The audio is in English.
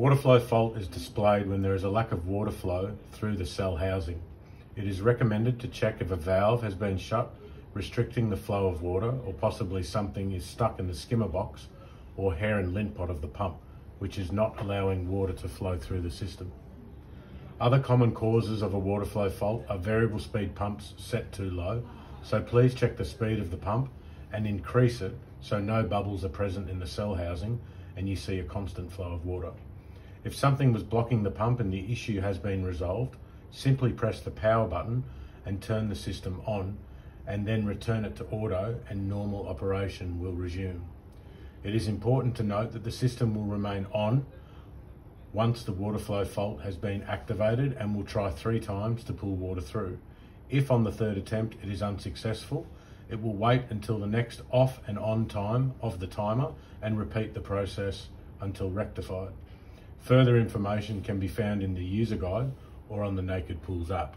Water flow fault is displayed when there is a lack of water flow through the cell housing. It is recommended to check if a valve has been shut, restricting the flow of water, or possibly something is stuck in the skimmer box or hair and lint pot of the pump, which is not allowing water to flow through the system. Other common causes of a water flow fault are variable speed pumps set too low, so please check the speed of the pump and increase it so no bubbles are present in the cell housing and you see a constant flow of water. If something was blocking the pump and the issue has been resolved, simply press the power button and turn the system on and then return it to auto and normal operation will resume. It is important to note that the system will remain on once the water flow fault has been activated and will try three times to pull water through. If on the third attempt it is unsuccessful, it will wait until the next off and on time of the timer and repeat the process until rectified. Further information can be found in the user guide or on the Naked Pools app.